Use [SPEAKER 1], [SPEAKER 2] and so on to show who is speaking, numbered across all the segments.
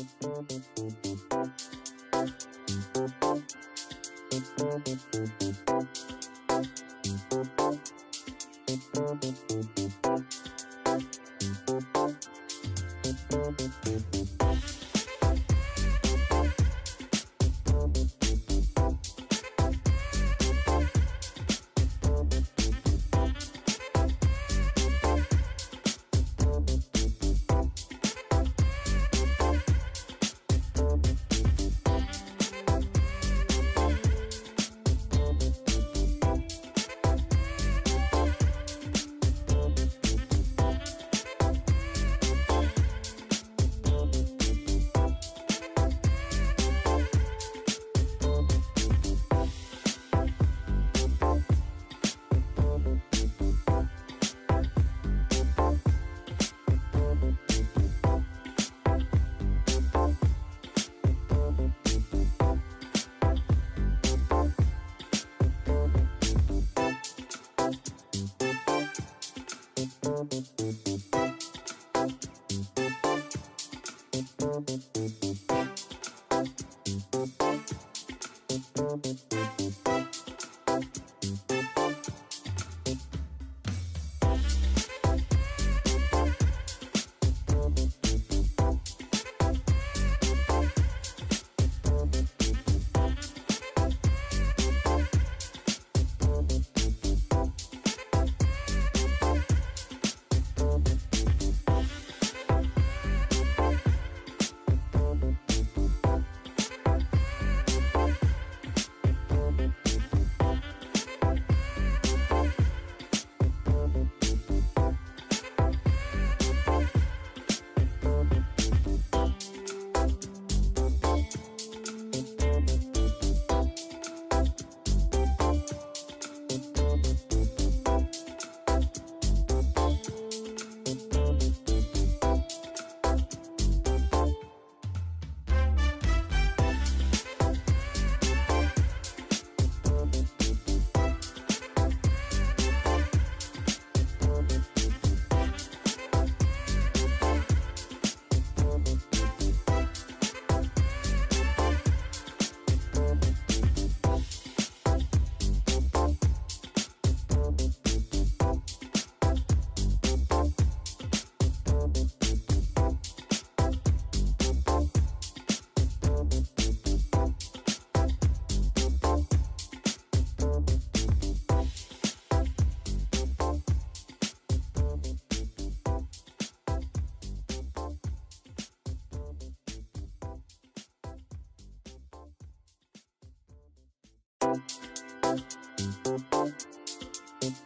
[SPEAKER 1] Thank you. Música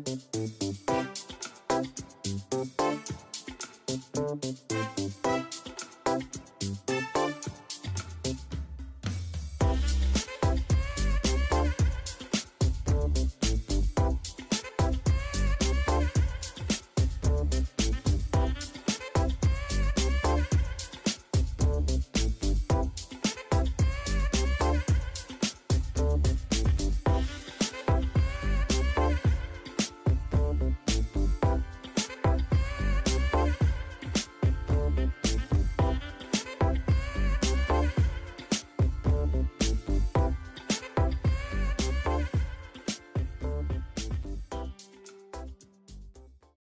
[SPEAKER 1] thank you